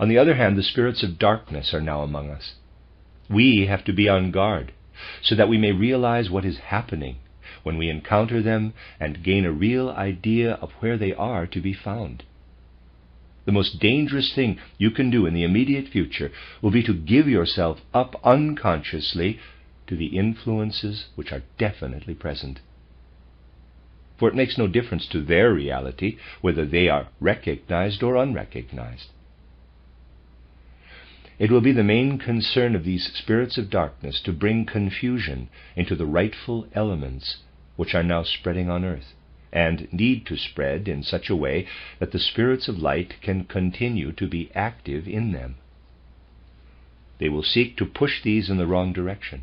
On the other hand, the spirits of darkness are now among us. We have to be on guard so that we may realize what is happening when we encounter them and gain a real idea of where they are to be found. The most dangerous thing you can do in the immediate future will be to give yourself up unconsciously to the influences which are definitely present. For it makes no difference to their reality whether they are recognized or unrecognized. It will be the main concern of these spirits of darkness to bring confusion into the rightful elements which are now spreading on earth, and need to spread in such a way that the spirits of light can continue to be active in them. They will seek to push these in the wrong direction.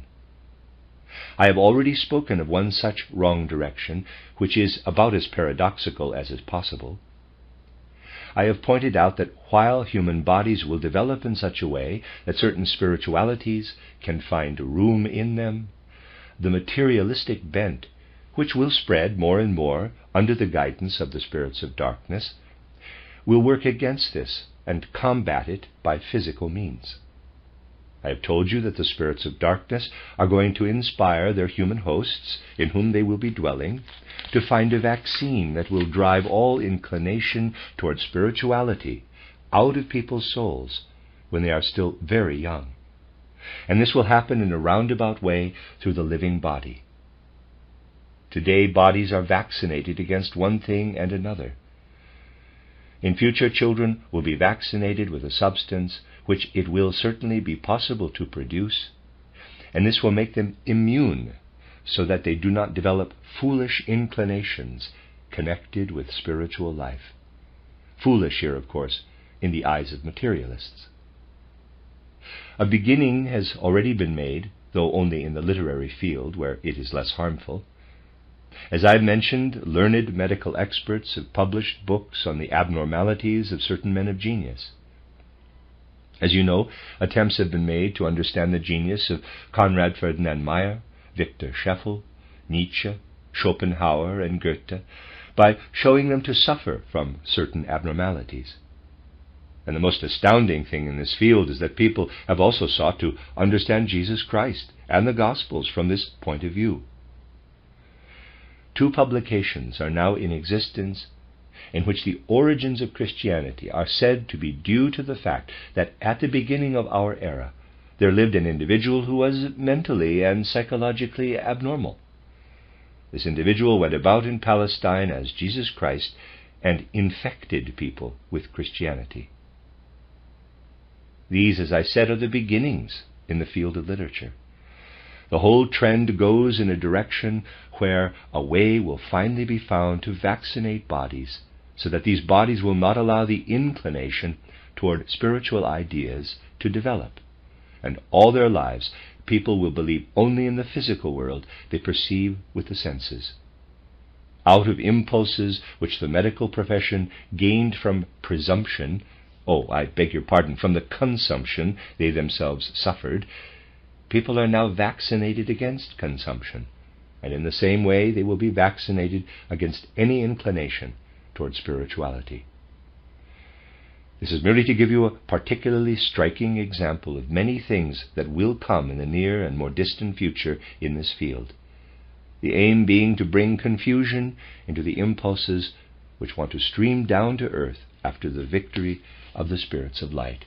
I have already spoken of one such wrong direction, which is about as paradoxical as is possible. I have pointed out that while human bodies will develop in such a way that certain spiritualities can find room in them, the materialistic bent, which will spread more and more under the guidance of the spirits of darkness, will work against this and combat it by physical means. I have told you that the spirits of darkness are going to inspire their human hosts, in whom they will be dwelling, to find a vaccine that will drive all inclination toward spirituality out of people's souls when they are still very young. And this will happen in a roundabout way through the living body. Today, bodies are vaccinated against one thing and another. In future, children will be vaccinated with a substance which it will certainly be possible to produce, and this will make them immune so that they do not develop foolish inclinations connected with spiritual life. Foolish here, of course, in the eyes of materialists. A beginning has already been made, though only in the literary field, where it is less harmful. As I mentioned, learned medical experts have published books on the abnormalities of certain men of genius. As you know, attempts have been made to understand the genius of Conrad Ferdinand Meyer, Victor Scheffel, Nietzsche, Schopenhauer, and Goethe by showing them to suffer from certain abnormalities. And the most astounding thing in this field is that people have also sought to understand Jesus Christ and the Gospels from this point of view. Two publications are now in existence in which the origins of Christianity are said to be due to the fact that at the beginning of our era there lived an individual who was mentally and psychologically abnormal. This individual went about in Palestine as Jesus Christ and infected people with Christianity. These, as I said, are the beginnings in the field of literature. The whole trend goes in a direction where a way will finally be found to vaccinate bodies so that these bodies will not allow the inclination toward spiritual ideas to develop. And all their lives, people will believe only in the physical world they perceive with the senses. Out of impulses which the medical profession gained from presumption, oh, I beg your pardon, from the consumption they themselves suffered, people are now vaccinated against consumption. And in the same way, they will be vaccinated against any inclination toward spirituality. This is merely to give you a particularly striking example of many things that will come in the near and more distant future in this field. The aim being to bring confusion into the impulses which want to stream down to earth after the victory of the spirits of light.